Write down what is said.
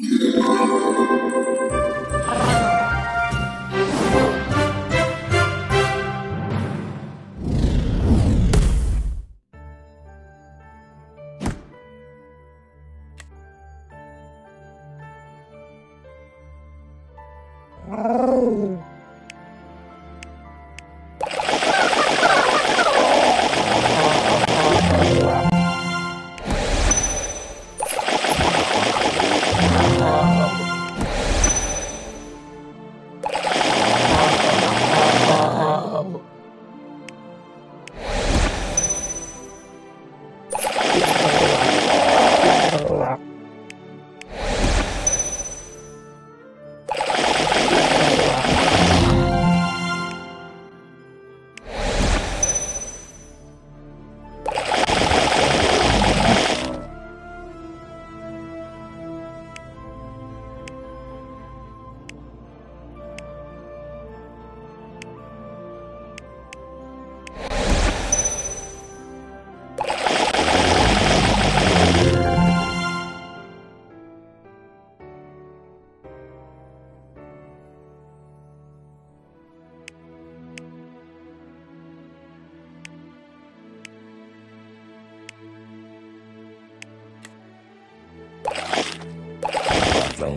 Oh. 他们